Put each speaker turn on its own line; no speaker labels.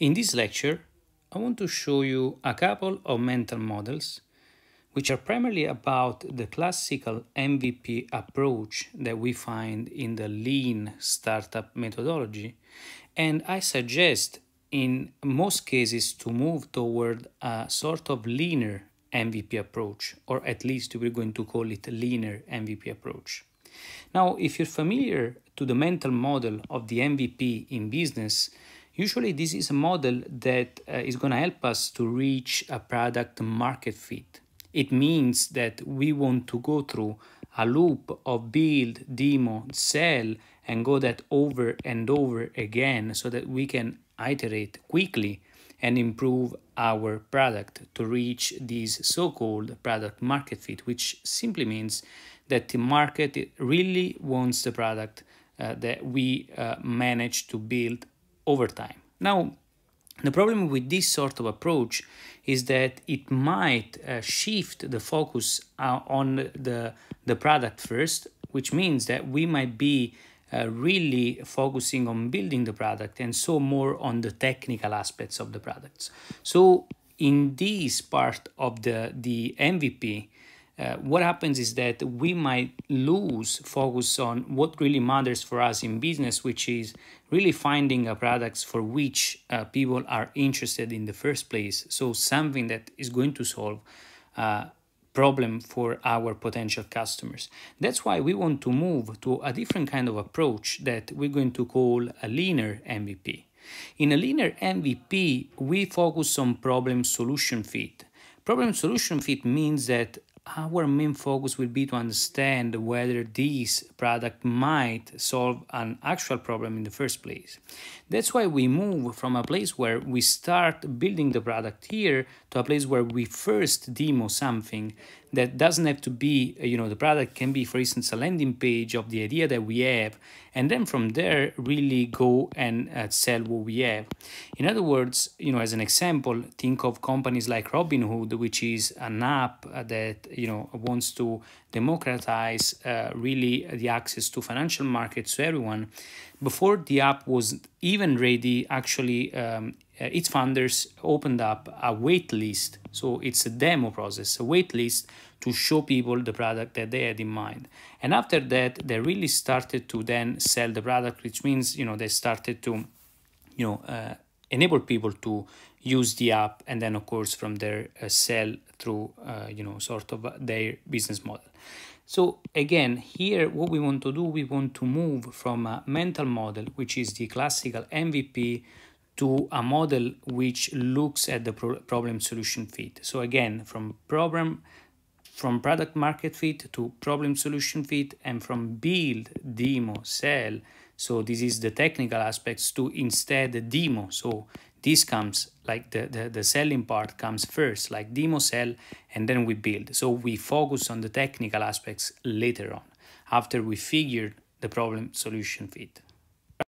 In this lecture, I want to show you a couple of mental models which are primarily about the classical MVP approach that we find in the lean startup methodology. And I suggest in most cases to move toward a sort of leaner MVP approach, or at least we're going to call it leaner MVP approach. Now, if you're familiar to the mental model of the MVP in business, Usually, this is a model that uh, is going to help us to reach a product market fit. It means that we want to go through a loop of build, demo, sell, and go that over and over again so that we can iterate quickly and improve our product to reach this so called product market fit, which simply means that the market really wants the product uh, that we uh, manage to build over time. Now, the problem with this sort of approach is that it might uh, shift the focus uh, on the, the product first, which means that we might be uh, really focusing on building the product and so more on the technical aspects of the products. So in this part of the, the MVP, uh, what happens is that we might lose focus on what really matters for us in business, which is really finding a products for which uh, people are interested in the first place. So something that is going to solve a uh, problem for our potential customers. That's why we want to move to a different kind of approach that we're going to call a leaner MVP. In a leaner MVP, we focus on problem solution fit. Problem solution fit means that our main focus will be to understand whether this product might solve an actual problem in the first place. That's why we move from a place where we start building the product here to a place where we first demo something that doesn't have to be, you know, the product can be, for instance, a landing page of the idea that we have, and then from there really go and uh, sell what we have. In other words, you know, as an example, think of companies like Robinhood, which is an app that, you know, wants to democratize uh, really the access to financial markets to everyone. Before the app was even ready, actually, um, uh, its founders opened up a wait list. So it's a demo process, a wait list to show people the product that they had in mind. And after that, they really started to then sell the product, which means, you know, they started to, you know, uh, enable people to use the app and then of course from there uh, sell through uh, you know sort of their business model so again here what we want to do we want to move from a mental model which is the classical mvp to a model which looks at the pro problem solution fit. So again, from problem from product market fit to problem solution fit and from build, demo, sell. So this is the technical aspects to instead demo. So this comes like the, the, the selling part comes first, like demo, sell, and then we build. So we focus on the technical aspects later on after we figured the problem solution fit.